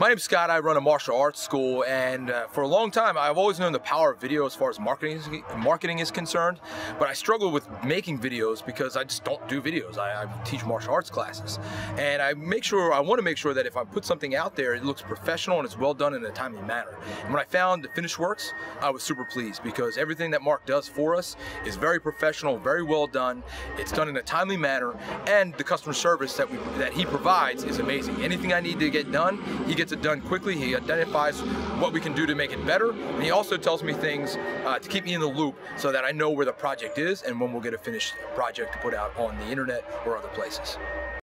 My name's Scot. I run a martial arts school, and uh, for a long time, I've always known the power of video as far as marketing is, marketing is concerned. But I struggle with making videos because I just don't do videos. I, I teach martial arts classes, and I make sure I want to make sure that if I put something out there, it looks professional and it's well done in a timely manner. And when I found the Finished Works, I was super pleased because everything that Mark does for us is very professional, very well done. It's done in a timely manner, and the customer service that we that he provides is amazing. Anything I need to get done, he gets it done quickly. He identifies what we can do to make it better, and he also tells me things uh, to keep me in the loop so that I know where the project is and when we'll get a finished project to put out on the internet or other places.